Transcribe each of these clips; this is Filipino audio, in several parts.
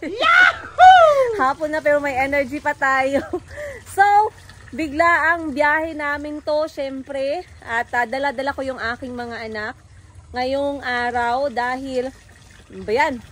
Yahoo! Hapon na pero may energy pa tayo. so, bigla ang biyahe namin to, syempre. At uh, dala-dala ko yung aking mga anak ngayong araw dahil, ba yan?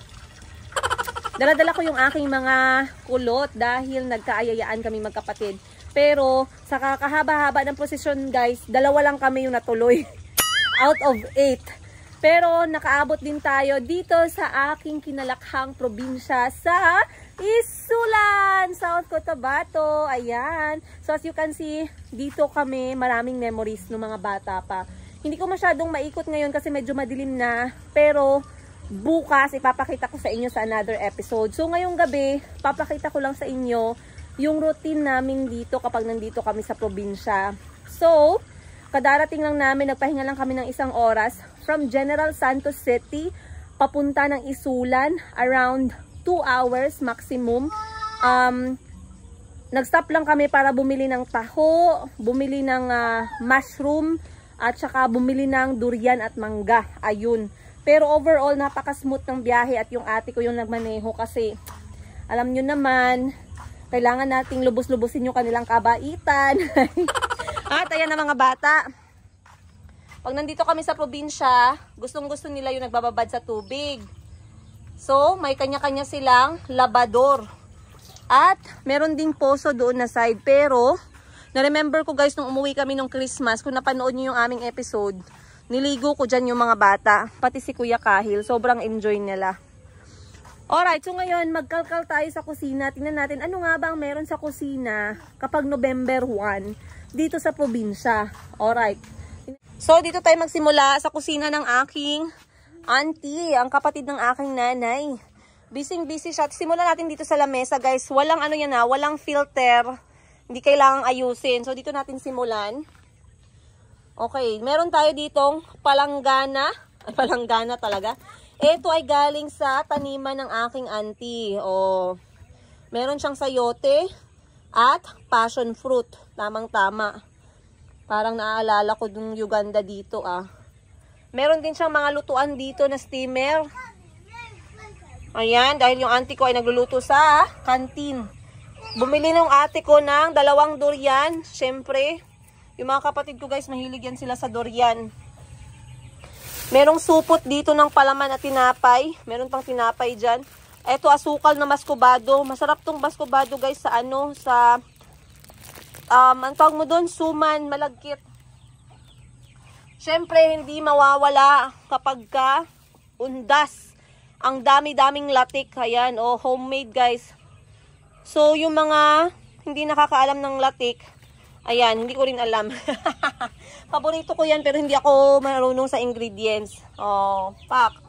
Dala-dala ko yung aking mga kulot dahil nagkaayayaan kami magkapatid. Pero sa kakahaba-haba ng posisyon guys, dalawa lang kami yung natuloy out of 8. Pero nakaabot din tayo dito sa aking kinalakhang probinsya sa Isulan, South Cotabato. Ayan. So as you can see, dito kami maraming memories ng mga bata pa. Hindi ko masyadong maikot ngayon kasi medyo madilim na. Pero bukas ipapakita ko sa inyo sa another episode. So ngayong gabi, papakita ko lang sa inyo yung routine namin dito kapag nandito kami sa probinsya. So, kadarating lang namin, nagpahinga lang kami ng isang oras from General Santos City papunta ng Isulan around 2 hours maximum. Um, Nag-stop lang kami para bumili ng taho, bumili ng uh, mushroom, at saka bumili ng durian at mangga. Ayun. Pero overall, napaka-smooth ng biyahe at yung ate ko yung nagmaneho kasi alam nyo naman, kailangan nating lubos-lubusin yung kanilang kabaitan. at ayan na mga bata. Pag nandito kami sa probinsya, gustong gusto nila yung nagbababad sa tubig. So, may kanya-kanya silang labador. At, meron ding poso doon na side. Pero, na-remember ko guys, nung umuwi kami nung Christmas, kung napanood nyo yung aming episode, niligo ko dyan yung mga bata. Pati si Kuya Kahil, sobrang enjoy nila. Alright, so ngayon, magkalkal tayo sa kusina. Tingnan natin, ano nga bang meron sa kusina kapag November 1 dito sa probinsya. Alright. So, dito tayo magsimula sa kusina ng aking auntie, ang kapatid ng aking nanay. Busy-busy siya. Simulan natin dito sa lamesa, guys. Walang ano yan na, ah, walang filter. Hindi kailangang ayusin. So, dito natin simulan. Okay, meron tayo ditong palanggana. Ay, palanggana talaga. Ito ay galing sa taniman ng aking auntie. O, meron siyang sayote at passion fruit. Tamang-tama. Parang naaalala ko yung Uganda dito ah. Meron din siyang mga lutuan dito na steamer. Ayan, dahil yung auntie ko ay nagluluto sa kantin. Bumili ng ate ko ng dalawang durian. Siyempre, yung mga kapatid ko guys, mahilig yan sila sa durian. Merong supot dito ng palaman at tinapay. Meron pang tinapay dyan. Ito, asukal na maskobado. Masarap tong maskobado guys sa ano, sa um, ang tawag mo doon, suman, malagkit. Siyempre, hindi mawawala kapag ka undas. Ang dami-daming latik. Ayan, oh, homemade guys. So, yung mga hindi nakakaalam ng latik, ayan, hindi ko rin alam. Paborito ko yan, pero hindi ako marunong sa ingredients. Oh, pak.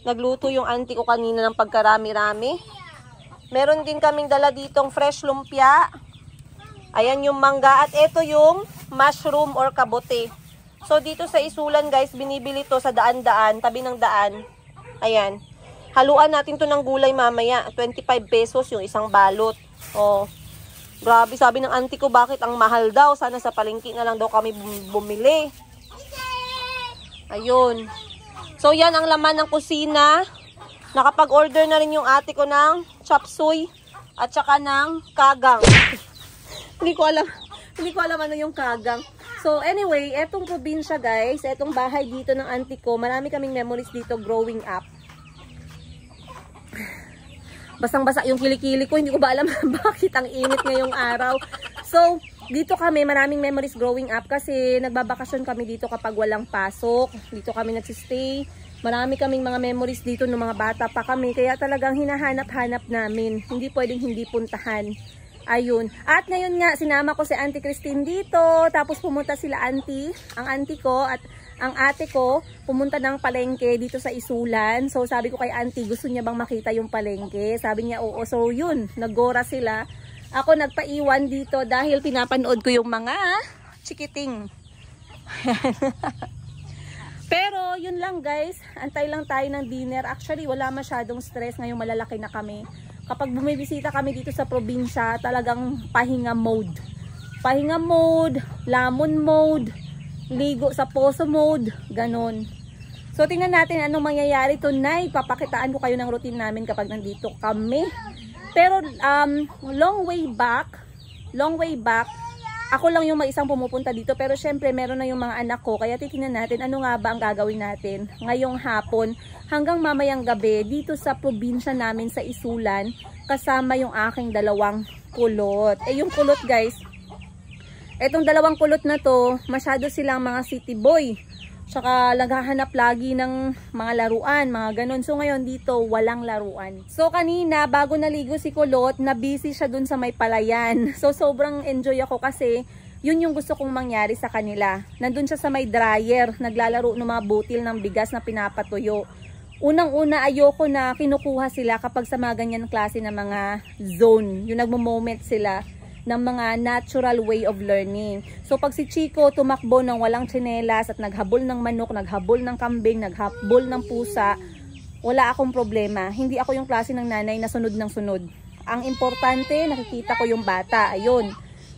Nagluto yung auntie ko kanina ng pagkarami-rami. Meron din kaming dala ditong fresh lumpia. Ayan yung mangga at ito yung mushroom or kabote. So dito sa isulan guys, binibili to sa daan-daan, tabi ng daan. Ayan. Haluan natin to ng gulay mamaya. 25 pesos yung isang balot. Oh. Grabe, sabi ng auntie ko bakit ang mahal daw. Sana sa palengke na lang daw kami bumili. Ayun. So yan ang laman ng kusina. Nakapag-order na rin yung ate ko ng chop suey at saka ng kagang. Hindi ko alam. Hindi ko alam ano yung kagang. So anyway, etong probinsya guys, etong bahay dito ng auntie ko, marami kaming memories dito growing up. Basang-basa yung kilikili ko, hindi ko ba alam bakit ang init ngayong araw. So, dito kami, maraming memories growing up kasi nagbabakasyon kami dito kapag walang pasok. Dito kami nagsistay. Marami kaming mga memories dito ng mga bata pa kami. Kaya talagang hinahanap-hanap namin. Hindi pwedeng hindi puntahan. Ayun. At ngayon nga, sinama ko si Auntie Christine dito. Tapos pumunta sila auntie, ang auntie ko at ang ate ko, pumunta ng palengke dito sa Isulan. So sabi ko kay auntie, gusto niya bang makita yung palengke? Sabi niya, oo. So yun, naggora sila. Ako nagpaiwan dito dahil pinapanood ko yung mga chikiting. Pero yun lang guys, antay lang tayo ng dinner. Actually wala masyadong stress ngayong malalaki na kami kapag bumibisita kami dito sa probinsya, talagang pahinga mode. Pahinga mode, lamon mode, ligo sa poso mode, ganon. So tingnan natin anong mangyayari tonight. Papakitaan ko kayo ng routine namin kapag nandito kami. Pero um, long way back, long way back, ako lang yung mag-isang pumupunta dito pero syempre meron na yung mga anak ko kaya titingnan natin ano nga ba ang gagawin natin ngayong hapon hanggang mamayang gabi dito sa probinsya namin sa Isulan kasama yung aking dalawang kulot. Eh yung kulot guys, etong dalawang kulot na to masyado silang mga city boy. Tsaka naghahanap lagi ng mga laruan, mga ganun. So ngayon dito, walang laruan. So kanina, bago naligo si Kulot, na busy siya dun sa may palayan. So sobrang enjoy ako kasi yun yung gusto kong mangyari sa kanila. Nandun siya sa may dryer, naglalaro ng mga butil ng bigas na pinapatuyo. Unang-una ayoko na kinukuha sila kapag sa mga ganyan klase ng mga zone. Yung nagmo-moment sila ng mga natural way of learning. So pag si Chico tumakbo ng walang tsinelas at naghabol ng manok, naghabol ng kambing, naghabol ng pusa, wala akong problema. Hindi ako yung klase ng nanay na sunod ng sunod. Ang importante, nakikita ko yung bata. Ayun.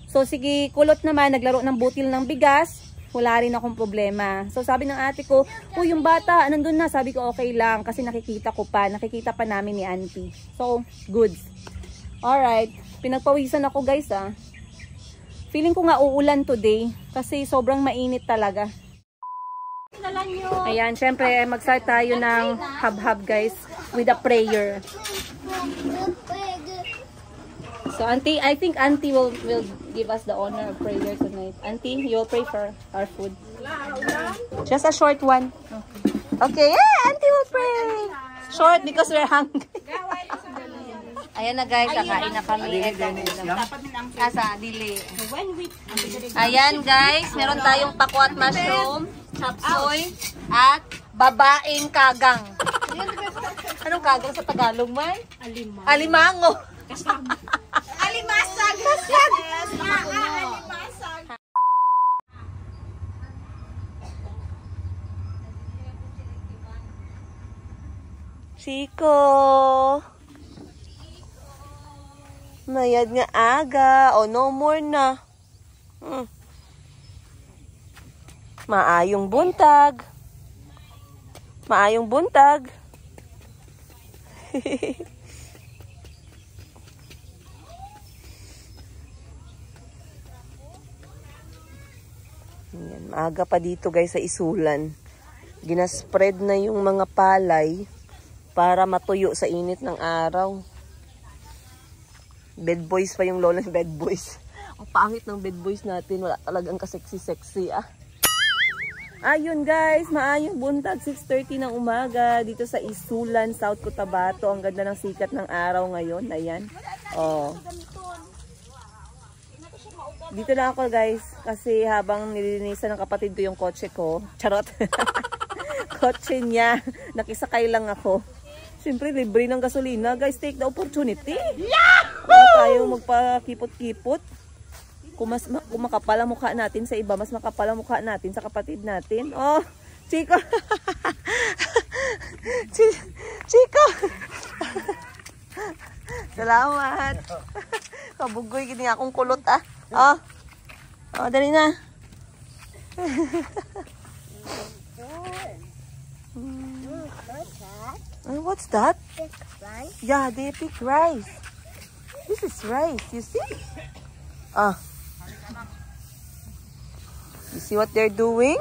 So sige, kulot naman, naglaro ng butil ng bigas, wala rin akong problema. So sabi ng ate ko, oh yung bata, nandun na. Sabi ko okay lang kasi nakikita ko pa, nakikita pa namin ni auntie. So, goods. Alright. Pinagpawisan ako guys ah. Feeling ko nga uulan today kasi sobrang mainit talaga. Ayan, syempre mag-start tayo ng hub-hub guys with a prayer. So auntie, I think auntie will will give us the honor of prayer tonight. Auntie, you will pray for our food. Just a short one. Okay, yeah, auntie will pray. Short because we're hungry. Ayan na guys, kakain na kami. Asa, dili. Ayan guys, meron tayong pakwat mushroom, chop suey, at babaeng kagang. Anong kagang sa Tagalog man? Alimango. Alimango. Alimasag! Yes, alimasag! Chico. Mayad nga aga. O, no more na. Hmm. Maayong buntag. Maayong buntag. Yan, maaga pa dito guys sa isulan. Ginaspread na yung mga palay para matuyo sa init ng araw. Bed boys pa yung lola ng bed boys. Ang pangit ng bed boys natin. Wala talagang kasexy-sexy ah. Ayun guys, maayong buntag 6.30 ng umaga dito sa Isulan, South Cotabato. Ang ganda ng sikat ng araw ngayon. Ayan. Oh. Dito na ako guys kasi habang nilinisan ng kapatid ko yung kotse ko. Charot. kotse niya. Nakisakay lang ako. Siyempre, libre ng gasolina. Guys, take the opportunity. Yahoo! Huwag tayo magpakipot-kipot. Kung, mas, kung makapal ang mukha natin sa iba, mas makapal ang mukha natin sa kapatid natin. Oh, Chico! Ch- Chico! Salamat! Kabugoy, kini akong kulot ah. Oh, oh dali na. Uh, what's that? Yeah, they pick rice. This is rice, you see? Ah. You see what they're doing?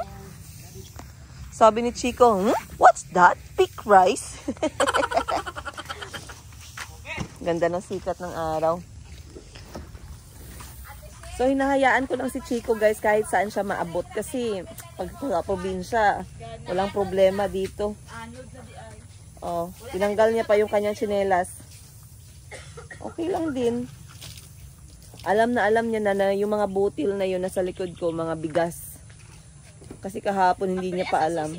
Sabi ni Chico, hmm? What's that? Pick rice? Ganda ng sikat ng araw. So, hinahayaan ko lang si Chico guys kahit saan siya maabot. Kasi, pag sa probinsya, walang problema dito. Oh, tinanggal niya pa yung kanyang tsinelas. Okay lang din. Alam na alam niya na, na yung mga butil na yun nasa likod ko, mga bigas. Kasi kahapon hindi niya pa alam.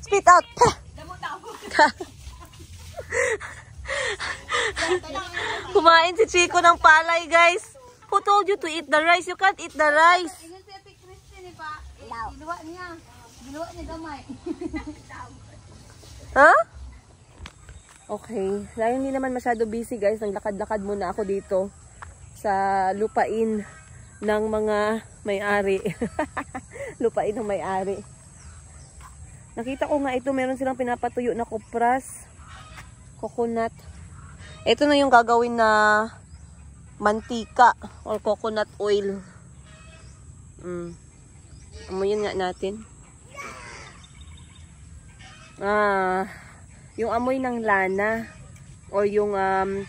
Spit out! Kumain si Chico ng palay, guys. Who told you to eat the rice? You can't eat the rice. Giluwa niya. Giluwa niya gamay. Ha? Okay. Dahil hindi naman masyado busy guys, naglakad-lakad muna ako dito sa lupain ng mga may-ari. lupain ng may-ari. Nakita ko nga ito, meron silang pinapatuyo na kopras. Coconut. Ito na yung gagawin na mantika or coconut oil. Mm. Amoyin nga natin. Ah, yung amoy ng lana or yung um,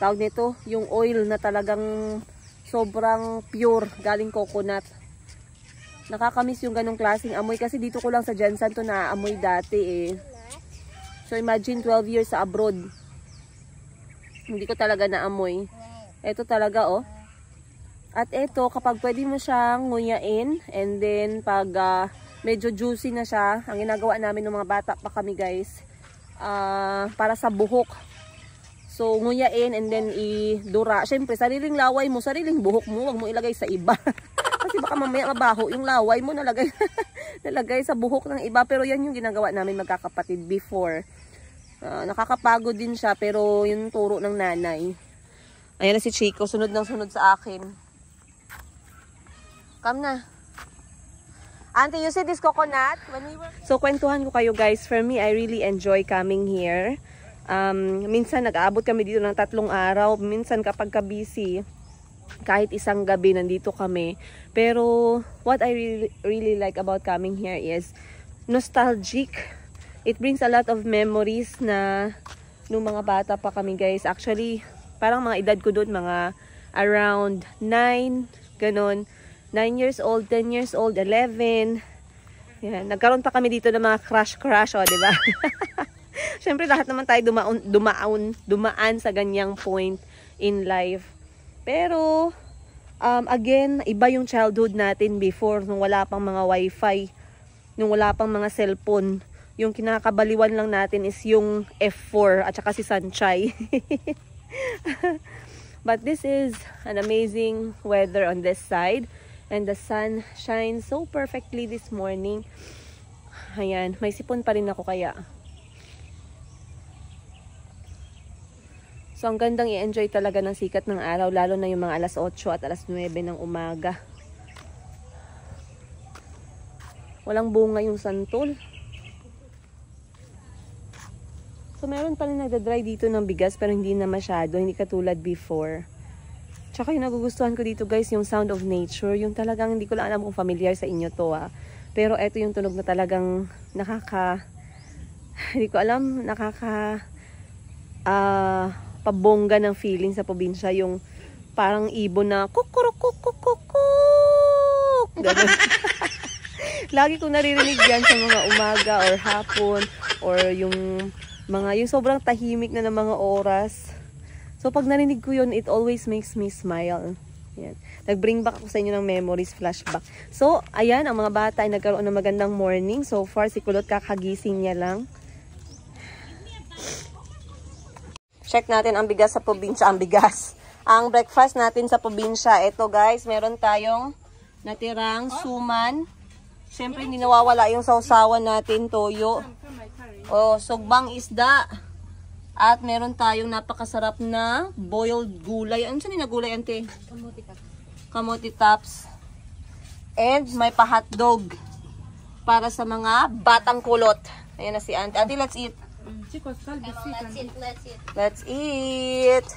tawag nito, yung oil na talagang sobrang pure galing coconut. Nakakamiss yung ganong klaseng amoy kasi dito ko lang sa Jansan to na amoy dati eh. So imagine 12 years sa abroad. Hindi ko talaga naamoy. Ito talaga oh. At ito kapag pwede mo siyang nguyain and then pag ah, medyo juicy na siya, ang ginagawa namin ng mga bata pa kami guys, ah, para sa buhok. So, nguyain and then idura. Siyempre, sariling laway mo, sariling buhok mo, wag mo ilagay sa iba. Kasi baka mamaya mabaho yung laway mo nalagay, nalagay sa buhok ng iba. Pero yan yung ginagawa namin magkakapatid before. Ah, nakakapagod din siya, pero yung turo ng nanay. Ayan na si Chico, sunod ng sunod sa akin. Come na. Auntie, you see this coconut? When we were... So, kwentuhan ko kayo guys. For me, I really enjoy coming here. Um, minsan nag-aabot kami dito ng tatlong araw. Minsan kapag ka-busy, kahit isang gabi nandito kami. Pero what I really, really like about coming here is nostalgic. It brings a lot of memories na nung mga bata pa kami guys. Actually, parang mga edad ko doon, mga around 9, ganun. 9 years old, 10 years old, 11. Yan. Nagkaroon pa kami dito ng mga crush-crush, o, di ba? Siyempre, lahat naman tayo dumaon, dumaon, dumaan sa ganyang point in life. Pero, um, again, iba yung childhood natin before, nung wala pang mga wifi, nung wala pang mga cellphone. Yung kinakabaliwan lang natin is yung F4 at saka si Sanchay. But this is an amazing weather on this side. And the sun shines so perfectly this morning. Ayan, may sipon pa rin ako kaya. So, ang gandang i-enjoy talaga ng sikat ng araw, lalo na yung mga alas 8 at alas 9 ng umaga. Walang bunga yung santol. So, meron pa rin nagda-dry dito ng bigas pero hindi na masyado, hindi katulad before. Tsaka yung nagugustuhan ko dito guys, yung sound of nature. Yung talagang hindi ko lang alam kung familiar sa inyo to ah. Pero eto yung tunog na talagang nakaka... Hindi ko alam, nakaka... ah pabongga ng feeling sa probinsya. Yung parang ibon na kukurukukukukuk. Lagi kong naririnig yan sa mga umaga or hapon or yung mga yung sobrang tahimik na ng mga oras. So, pag narinig ko yun, it always makes me smile. Yan. Nag-bring back ako sa inyo ng memories, flashback. So, ayan, ang mga bata ay nagkaroon ng magandang morning. So far, si Kulot kakagising niya lang. Check natin ang bigas sa probinsya. Ang bigas. Ang breakfast natin sa probinsya. Ito guys, meron tayong natirang suman. Siyempre, hindi nawawala yung sausawan natin, toyo. O, sugbang isda. At meron tayong napakasarap na boiled gulay. Ano saan na gulay, ante? Kamuti ka. Kamote tops. And may pa-hotdog para sa mga batang kulot. Ayan na si auntie. Auntie, let's eat. Let's eat, let's eat. Let's eat.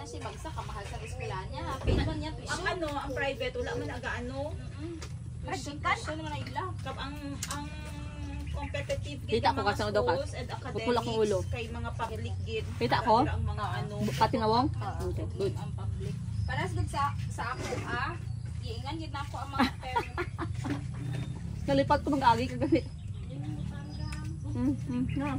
Na si Bagsa, kamahal sa eskwela niya. Payment niya, Ang tuition. ano, ang private, wala man aga-ano. Tuition, tuition naman ang ila. Kap ang ang competitive gid ko mga kasi daw ka. ulo. kay mga public gid. Kita ko? Ang mga ano. Pati na wong? Okay, good. Ang public. Good sa sa ako, ah. Iingan gid na ako ang mga parents. Nalipat ko mag-agi ka gali. Mm, mm, na.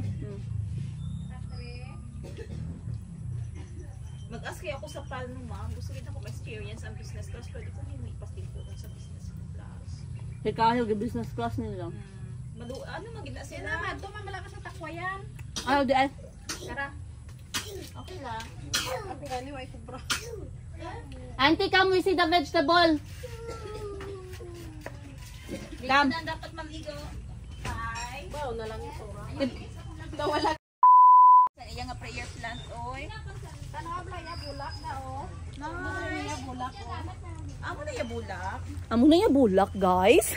Mag-ask kayo ako sa Palno, ma'am. Gusto rin ako ma-experience ang business class. Pwede ko may ipasting po sa business class. Ikaw, yung business class nila. Hmm. Malu ano magina Sila sila? naman, tumamala ka sa takwayan. Ah, di ay. Tara. Okay lang. Ako anyway, kubra. Auntie, come we see the vegetable. Come. Na dapat maligo. Bye. Wow, na lang ito. Sa iya nga prayer plant, oy. Bulak na ya bulak. Amo. Amo guys.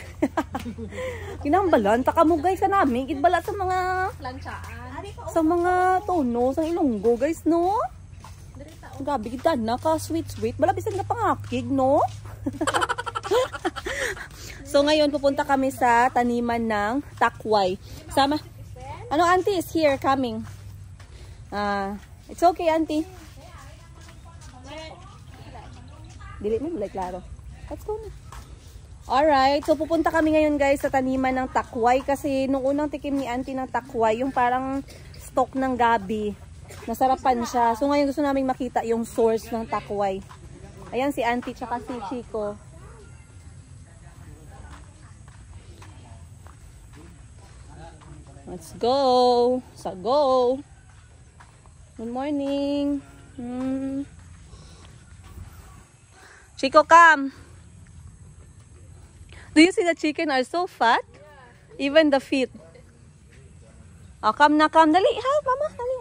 Kinambalan, taka mo guys sa namin. Sa mga Planchaan. sa mga tono, sa ilonggo, guys, no? Gabi kita na ka sweet sweet. Bala bisan ka pangakig, no? so ngayon pupunta kami sa taniman ng takway. Sama. Ano auntie is here coming. Ah, it's okay auntie. Dili mo like klaro. Go na. Alright, so pupunta kami ngayon guys sa taniman ng takway kasi nung unang tikim ni auntie ng takway, yung parang stock ng gabi, nasarapan siya. So ngayon gusto namin makita yung source ng takway. Ayan si auntie tsaka si Chico. Let's go! Sa go! Good morning! Hmm. Chico, come! Do you see the chicken are so fat? Even the feet. Oh, come na, come. Dali, ha, mama, dali.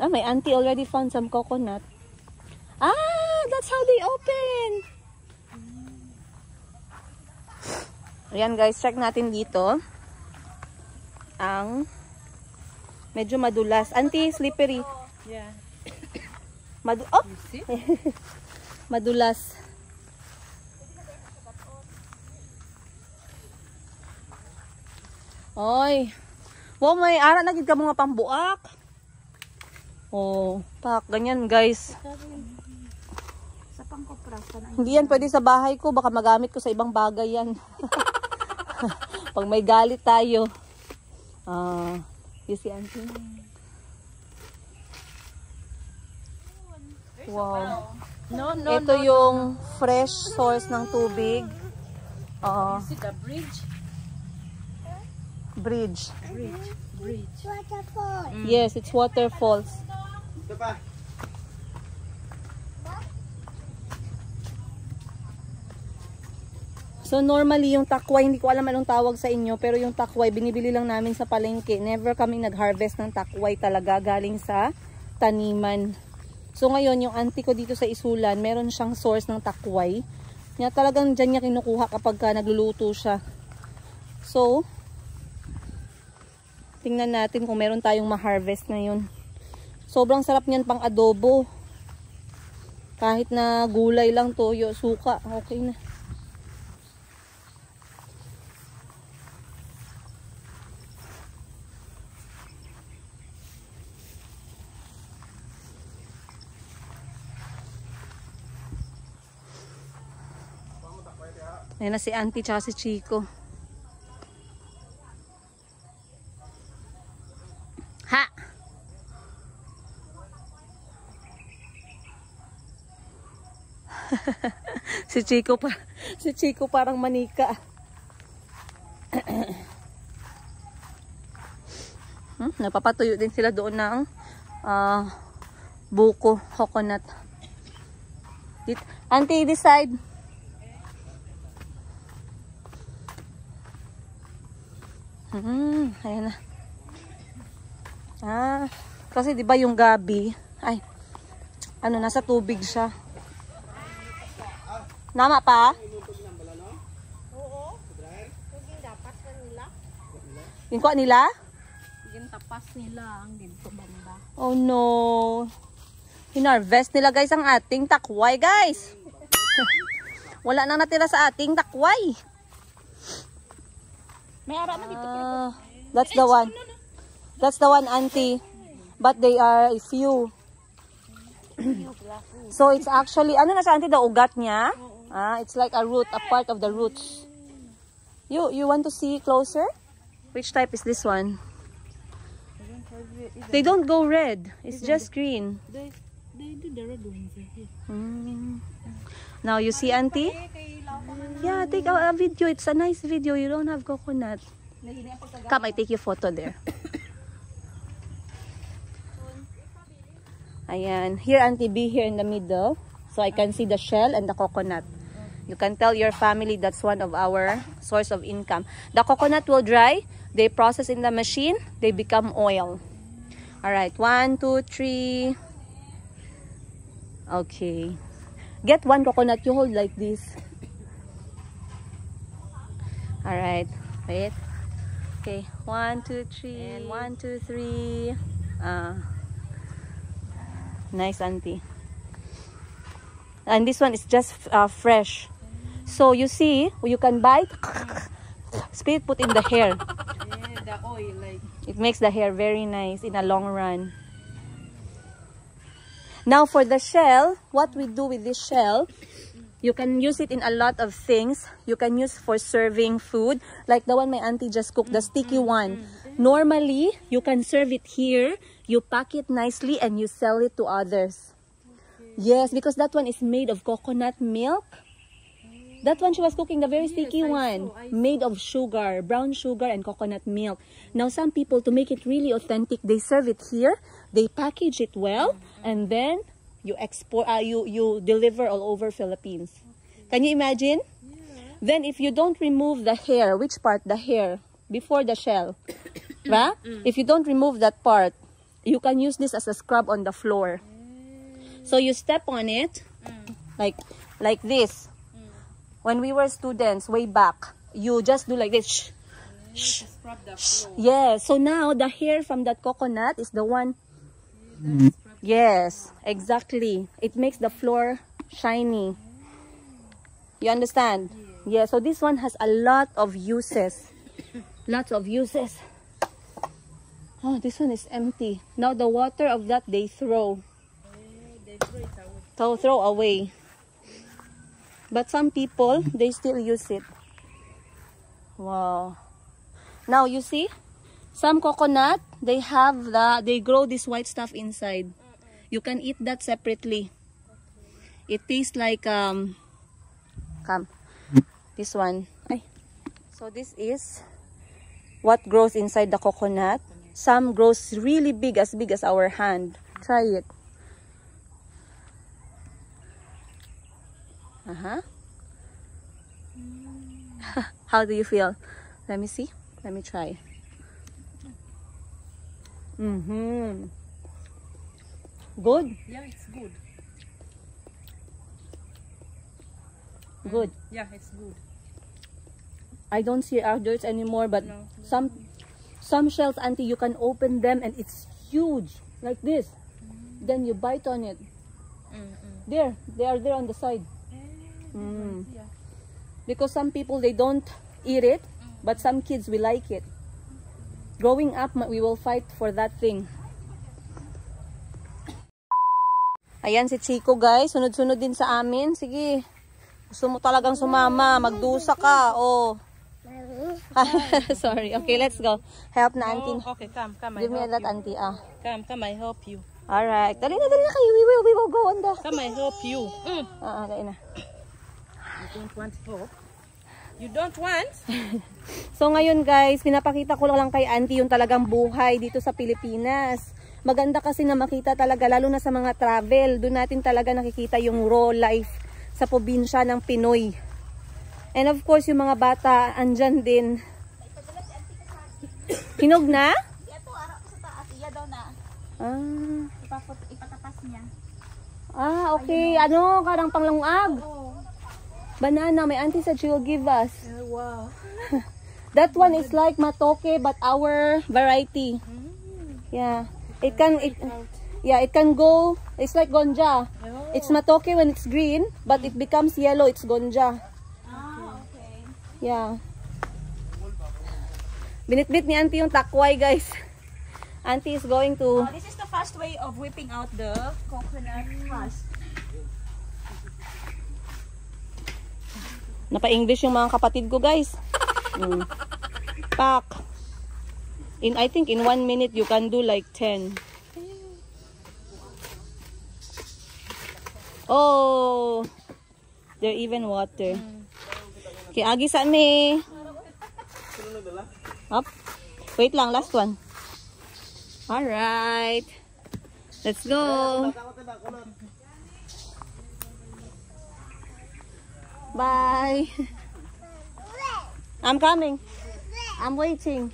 ah, my auntie already found some coconut. Ah, that's how they open. Ayan guys, check natin dito. Ang medyo madulas. Auntie, slippery. Yeah. Madu oh! Madulas. Oy. Wow, may ara na gid ka mga pambuak. Oh, pak ganyan guys. Sa pangkopras na Hindi yan pwede sa bahay ko, baka magamit ko sa ibang bagay yan. Pag may galit tayo. Ah, you see auntie? Wow. No, Ito yung fresh source ng tubig. Ah, See the bridge? bridge. Bridge. Bridge. Yes, it's waterfalls. So normally yung takway, hindi ko alam anong tawag sa inyo, pero yung takway binibili lang namin sa palengke. Never kami nag-harvest ng takway talaga galing sa taniman. So ngayon yung auntie ko dito sa Isulan, meron siyang source ng takway. Niya talagang dyan niya kinukuha kapag ka nagluluto siya. So, tingnan natin kung meron tayong ma-harvest ngayon. Sobrang sarap niyan pang adobo. Kahit na gulay lang, toyo, suka, okay na. Ayan na si auntie tsaka si Chico. Ha! si Chico pa si Chico parang manika. hmm, napapatuyo din sila doon ng ah, buko, coconut. Dit Auntie, this Hmm, ayan na. Ah, kasi 'di ba yung gabi, ay ano nasa tubig siya. Nama pa? Yung kuha nila? Yung tapas nila ang dito banda. Oh no. Hinarvest nila guys ang ating takway guys. Wala nang natira sa ating takway. May ara na dito. Ah, that's the one. That's the one, auntie. But they are a few. so it's actually, ano na siya, auntie, the ugat niya? Ah, it's like a root, a part of the roots. You, you want to see closer? Which type is this one? They don't go red. It's just green. They, they do the red ones. Mm. Now you see, auntie? Yeah, take a, a video. It's a nice video. You don't have coconut. Come, I take your photo there. Ayan. Here, auntie, be here in the middle. So I can see the shell and the coconut. You can tell your family that's one of our source of income. The coconut will dry. They process in the machine. They become oil. Alright, one, two, three. Okay. Get one coconut. You hold like this. Alright. Wait. Okay. One, two, three. And one, two, three. Uh, nice, auntie. And this one is just uh, fresh. So you see, you can bite. Spit put in the hair. Yeah, the oil like. It makes the hair very nice in a long run. Now for the shell, what we do with this shell, you can use it in a lot of things. You can use for serving food, like the one my auntie just cooked, the sticky one. Normally, you can serve it here, you pack it nicely, and you sell it to others. Yes, because that one is made of coconut milk. That one she was cooking, the very sticky one, made of sugar, brown sugar and coconut milk. Now some people, to make it really authentic, they serve it here, they package it well, and then you export, uh, you, you deliver all over Philippines. Can you imagine? Then if you don't remove the hair, which part? The hair, before the shell. right? Mm. If you don't remove that part, you can use this as a scrub on the floor. So you step on it, mm. like like this. Mm. When we were students way back, you just do like this. Shh, shh, Scrub the floor. Yeah. So now the hair from that coconut is the one. Yes, exactly. It makes the floor shiny. You understand? Yeah. So this one has a lot of uses. Lots of uses. Oh, this one is empty. Now the water of that they throw. They throw away. But some people, they still use it. Wow. Now you see, some coconut, they have the, they grow this white stuff inside. You can eat that separately. It tastes like, um, come, this one. So this is what grows inside the coconut. Some grows really big, as big as our hand. Try it. Uh-huh. How do you feel? Let me see. Let me try. Mm-hmm. Good. Yeah, it's good. Good. Mm, yeah, it's good. I don't see others anymore, but No. some some shells, auntie, you can open them and it's huge, like this. Mm. Then you bite on it. Mm, there, they are there on the side. Eh, mm. Yeah. Because some people they don't eat it, but some kids we like it. Growing up, we will fight for that thing. Ayan si Chico guys, sunod-sunod din sa amin. Sige, gusto mo talagang sumama, magdusa ka. Oh. Sorry. Okay, let's go. Help na auntie. Oh, okay, come, come. Give me that auntie. Ah. Come, come. I help you. Alright. Dali na, dali na kayo. We will, we will go on the... Come, I help you. Mm. Ah, ah, dali na. You don't want help. You don't want? So ngayon guys, pinapakita ko lang kay auntie yung talagang buhay dito sa Pilipinas. Maganda kasi na makita talaga, lalo na sa mga travel. Doon natin talaga nakikita yung raw life sa probinsya ng Pinoy. And of course, yung mga bata, andyan din. Hinog na? Ito, ara ko sa taas. Iya daw na. Ah, ipatapas niya. ah okay. Ano, karang panglungag. Oo. Banana, my auntie said she will give us. wow. That one is like matoke but our variety. Yeah. It can it yeah, it can go it's like gonja. It's matoke when it's green, but it becomes yellow, it's gonja. Ah, okay. Yeah. Binitbit ni auntie yung takway, guys. Auntie is going to Oh, this is the fast way of whipping out the coconut husk. Napa-English yung mga kapatid ko, guys. Mm. Pak. In I think in one minute you can do like 10. Oh, there even water. Okay, agi sa me. Up. Wait lang, last one. All right. Let's go. Bye. I'm coming. I'm waiting.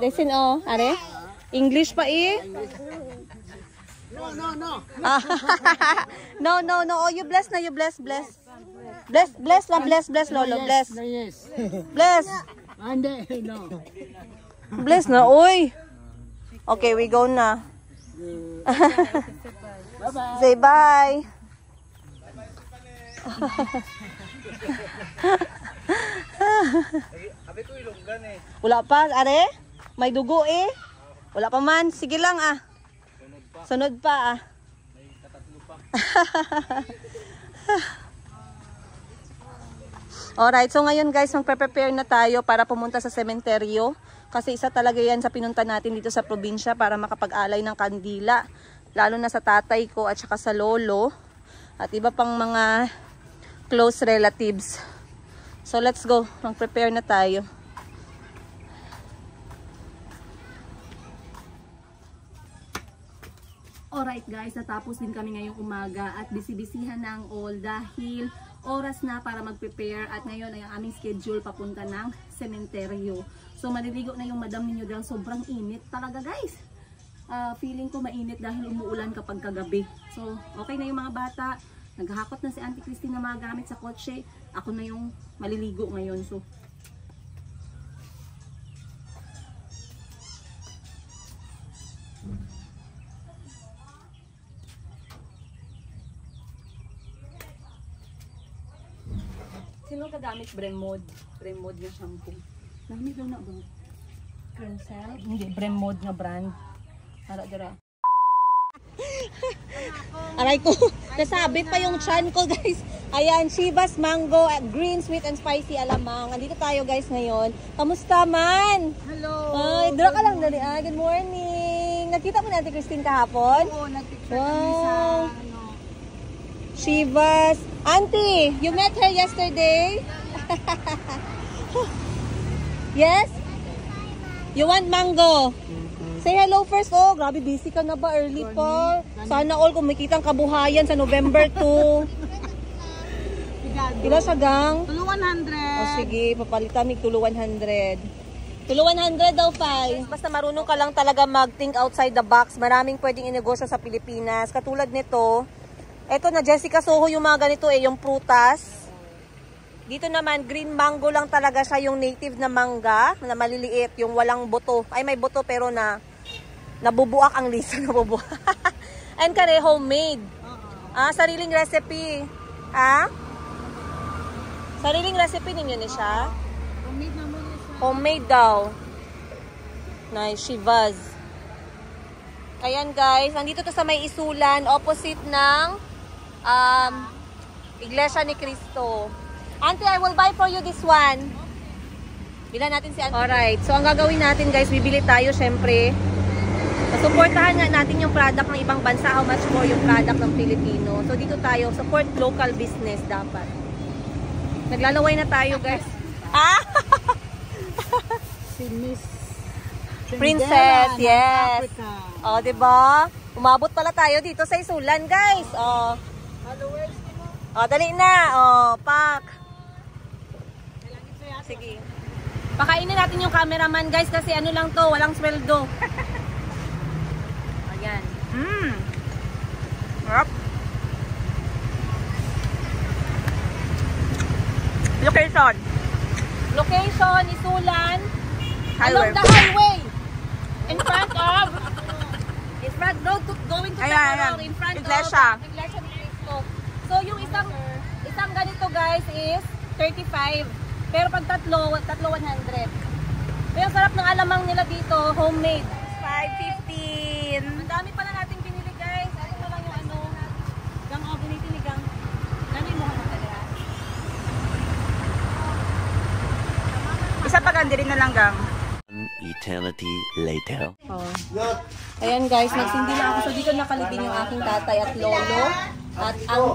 Listen oh, are? English pa eh? No, no, no. No, no, no. Oh, you bless na, you bless, bless. Bless, bless lang, bless, bless, lolo, bless. Bless. Ande, no. Bless na, uy. Okay, we go na. Bye-bye. Say bye. Wala pa, are? May dugo eh. Wala pa man. Sige lang ah. Sunod pa ah. Alright, so ngayon guys, magpe-prepare na tayo para pumunta sa sementeryo. Kasi isa talaga yan sa pinunta natin dito sa probinsya para makapag-alay ng kandila. Lalo na sa tatay ko at saka sa lolo. At iba pang mga close relatives. So let's go, mag-prepare na tayo. Alright guys, natapos din kami ngayong umaga at bisibisihan na ang all dahil oras na para mag-prepare at ngayon ay ang aming schedule papunta ng sementeryo. So maliligo na yung madam ninyo dahil sobrang init talaga guys. Ah, feeling ko mainit dahil umuulan kapag kagabi. So okay na yung mga bata. Naghahakot na si Auntie Christine na mga gamit sa kotse. Ako na yung maliligo ngayon. So Sino kagamit Bremod? Bremod na shampoo. Daw na ba? Cancel? Hindi, Bremod nga brand. Ara, dara. Aray ko, nasabit pa yung chan ko guys. Ayan, Chivas Mango, at Green, Sweet and Spicy Alamang. Andito tayo guys ngayon. Kamusta man? Hello. Ay, dra ka lang dali. Ah, good morning. Nakita mo natin Christine kahapon? Oo, nagpicture Wow. kami sa, ano, Shivas. Auntie, you met her yesterday? yes? You want mango? Say hello first. Oh, grabe busy ka na ba? Early pa. Sana all kung makitang kabuhayan sa November 2. Pigado. Pila sa gang? Tulungan 100. O sige, papalitan mig tulo 100. Tulo 100 daw, Fai. Basta marunong ka lang talaga mag-think outside the box. Maraming pwedeng inegosyo sa Pilipinas. Katulad nito, eto na Jessica Soho yung mga ganito eh, yung prutas. Dito naman, green mango lang talaga siya yung native na mangga, na maliliit, yung walang buto. Ay, may buto pero na nabubuak ang lisa, nabubuak. And kare, homemade. Ah, sariling recipe. Ah? Sariling recipe ninyo ni siya? Umid naman siya. Homemade daw. Nice, Shivas. Ayan guys, nandito to sa may isulan, opposite ng um, Iglesia ni Cristo. Auntie, I will buy for you this one. Bila natin si Auntie. Alright, so ang gagawin natin guys, bibili tayo syempre. Suportahan nga natin yung product ng ibang bansa, how much more yung product ng Pilipino. So dito tayo, support local business dapat. Naglalaway na tayo guys. Ah! Si Miss Princess, yes. Africa. Oh, 'di ba? Umabot pala tayo dito sa Isulan, guys. Oh. Oh, dali na. Oh, pak. Sige. Pakainin natin yung cameraman, guys, kasi ano lang to, walang sweldo. Ayan. Mm. Yep. Location. Location, Isulan. Highway. Along the highway. In front of in front road to going to Ayan, Tacarong, ayan. in front Iglesia. of Iglesia Cristo. So yung isang isang ganito guys is 35. Pero pag tatlo, tatlo 100. Ay, ang sarap ng alamang nila dito, homemade. 5.15. Ang dami pala nating pinili guys. Ano na lang yung ano, gang ako binitinigang. Nani mo ka talaga? Isa pa gandi rin na lang gang. Eternity later. Oh. Ayan guys, nagsindi na ako. So dito nakalibing yung aking tatay at lolo at uncle.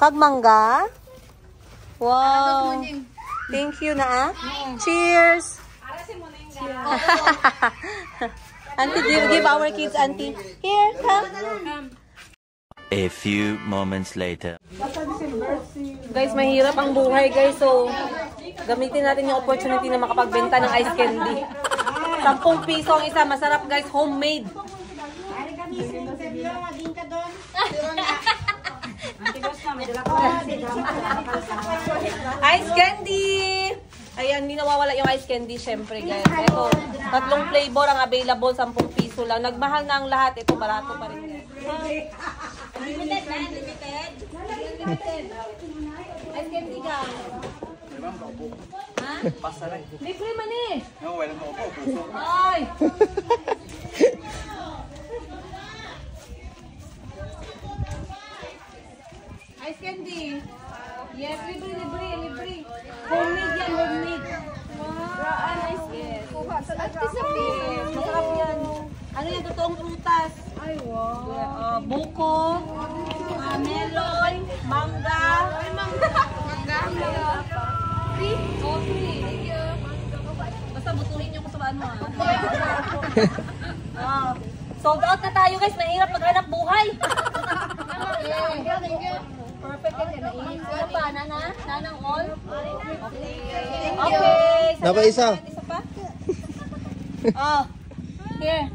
Kagmangga? Wow. Thank you na ah. Cheers. auntie, give, give our kids, auntie. Here, come. A few moments later. Guys, mahirap ang buhay guys. So, gamitin natin yung opportunity na makapagbenta ng ice candy. 10 piso ang isa. Masarap guys. Homemade. Ice candy! Ayan, hindi nawawala yung ice candy syempre guys. Ito, tatlong flavor ang available, 10 piso lang. Nagmahal na ang lahat. Ito, barato pa rin. guys. Limited na, limited. Limited. Ice candy ka. Ha? Libre man eh. Ay! Ice candy. Yes, libre, libre, libre. Homemade yan, homemade. Wow. Yes. Yes, masarap yan. Ano yan, totoong prutas. Ay, wow. Uh, buko, uh, melon, mangga. Ay, mangga. Mangga. Free? Oh, free. Basta butuhin niyo ko sa ano ah. Ah. Sold out na tayo guys. Mahirap maghanap buhay. Perfect yan. Ano pa? Nana? Nanang all? Okay. Okay. Dapat isa. Isa pa? Oh. Here.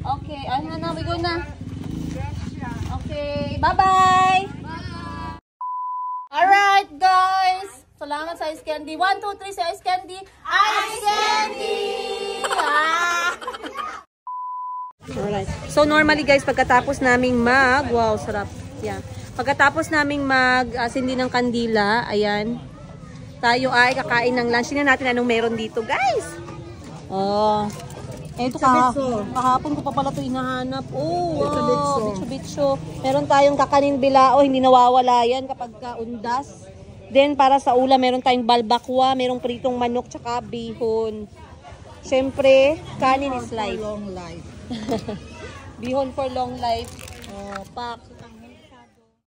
Okay. Ano na na? We go na. Okay. Bye-bye. Alright, guys. Salamat sa Ice Candy. 1, 2, 3 sa Ice Candy. Ice Candy! Ah! Alright. So normally guys, pagkatapos naming mag, wow, sarap. Yeah. Pagkatapos naming mag uh, sindi ng kandila, ayan. Tayo ay kakain ng lunch. Tingnan natin anong meron dito, guys. Oh. Ito ka. Kahapon ko pa pala ito hinahanap. Oh, wow. Bitso bitso. Meron tayong kakanin bilao, hindi nawawala yan kapag kaundas. Then para sa ulam, meron tayong balbakwa, merong pritong manok, tsaka bihon. Siyempre, kanin is life. Long life. Bihon for long life. Oh, pak.